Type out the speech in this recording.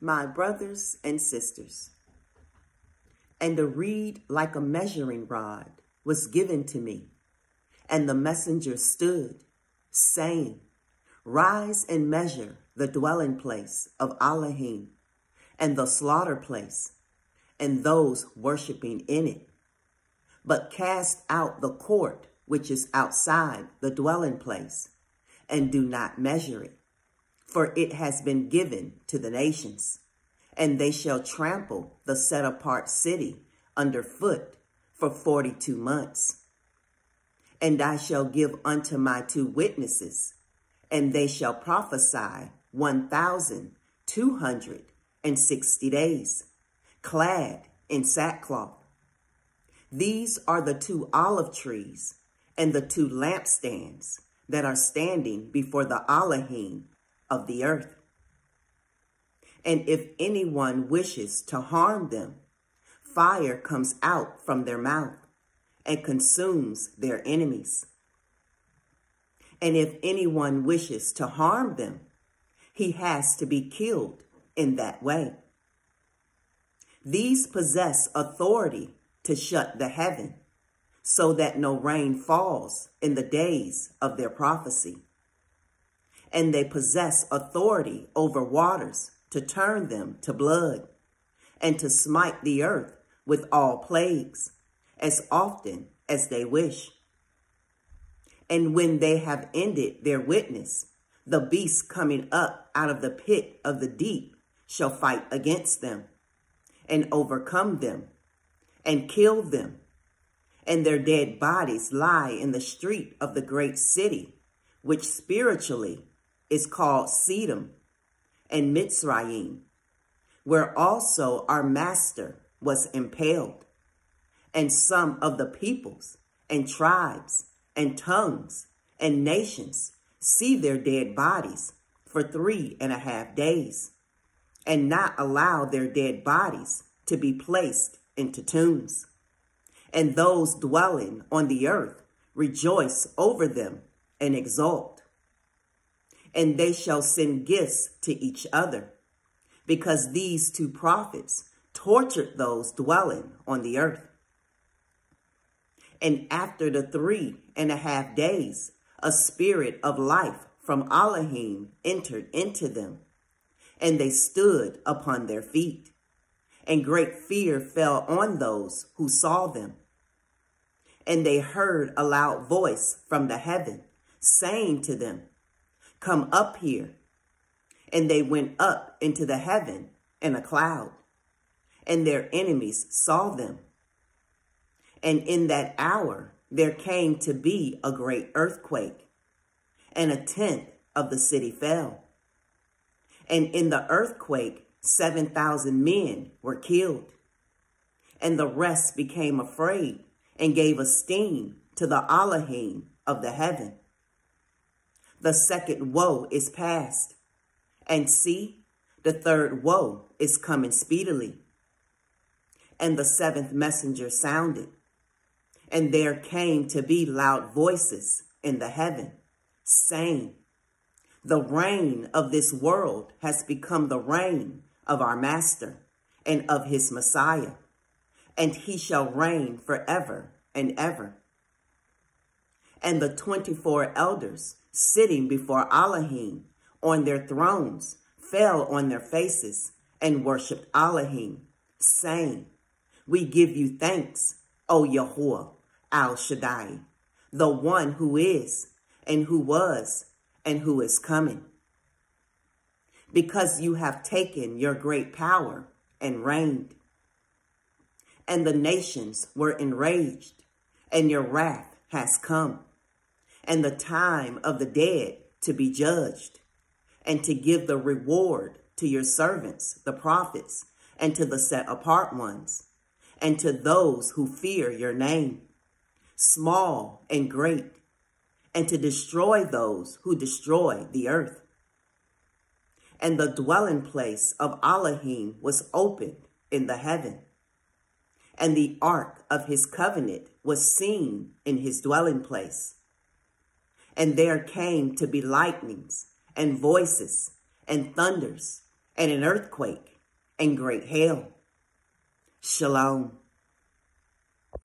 my brothers and sisters. And a reed like a measuring rod was given to me, and the messenger stood, saying, Rise and measure the dwelling place of Elohim, and the slaughter place, and those worshiping in it. But cast out the court which is outside the dwelling place, and do not measure it for it has been given to the nations, and they shall trample the set apart city underfoot for 42 months. And I shall give unto my two witnesses, and they shall prophesy 1,260 days, clad in sackcloth. These are the two olive trees and the two lampstands that are standing before the Elohim of the earth. And if anyone wishes to harm them, fire comes out from their mouth and consumes their enemies. And if anyone wishes to harm them, he has to be killed in that way. These possess authority to shut the heaven so that no rain falls in the days of their prophecy and they possess authority over waters to turn them to blood and to smite the earth with all plagues as often as they wish. And when they have ended their witness, the beast coming up out of the pit of the deep shall fight against them and overcome them and kill them. And their dead bodies lie in the street of the great city, which spiritually is called Sedom and Mitzrayim, where also our master was impaled, and some of the peoples and tribes and tongues and nations see their dead bodies for three and a half days, and not allow their dead bodies to be placed into tombs. And those dwelling on the earth rejoice over them and exult and they shall send gifts to each other, because these two prophets tortured those dwelling on the earth. And after the three and a half days, a spirit of life from Elohim entered into them, and they stood upon their feet. And great fear fell on those who saw them. And they heard a loud voice from the heaven, saying to them, Come up here. And they went up into the heaven in a cloud, and their enemies saw them. And in that hour there came to be a great earthquake, and a tenth of the city fell. And in the earthquake, 7,000 men were killed. And the rest became afraid and gave esteem to the Elohim of the heaven. The second woe is past. And see, the third woe is coming speedily. And the seventh messenger sounded. And there came to be loud voices in the heaven, saying, The reign of this world has become the reign of our master and of his Messiah, and he shall reign forever and ever. And the 24 elders sitting before Elohim on their thrones, fell on their faces and worshiped Elohim, saying, We give you thanks, O Yahuwah, Al Shaddai, the one who is, and who was, and who is coming. Because you have taken your great power and reigned. And the nations were enraged, and your wrath has come and the time of the dead to be judged, and to give the reward to your servants, the prophets, and to the set apart ones, and to those who fear your name, small and great, and to destroy those who destroy the earth. And the dwelling place of Elohim was opened in the heaven, and the ark of his covenant was seen in his dwelling place. And there came to be lightnings and voices and thunders and an earthquake and great hail. Shalom.